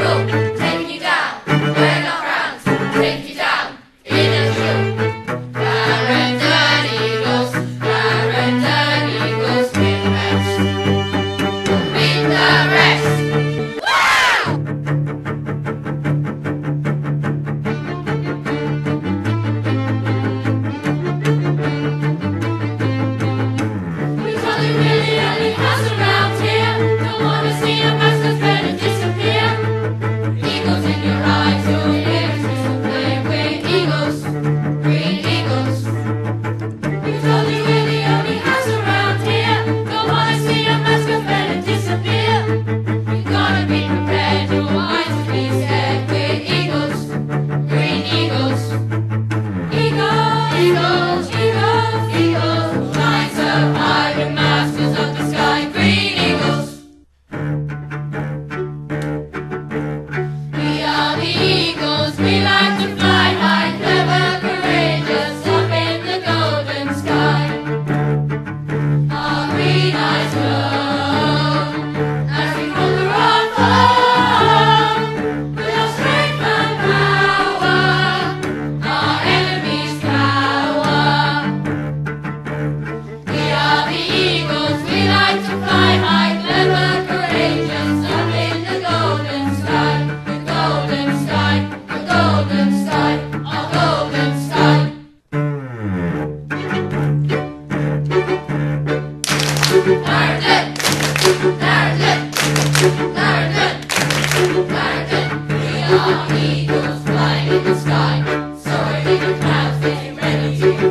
go. eagles flying in the sky. Clouds getting ready to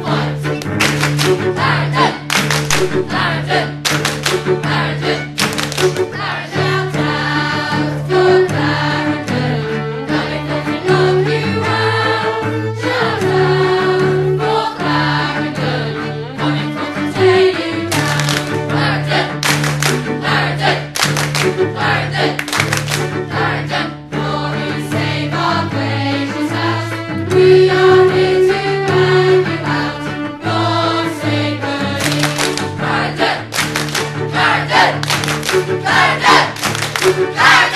Hey!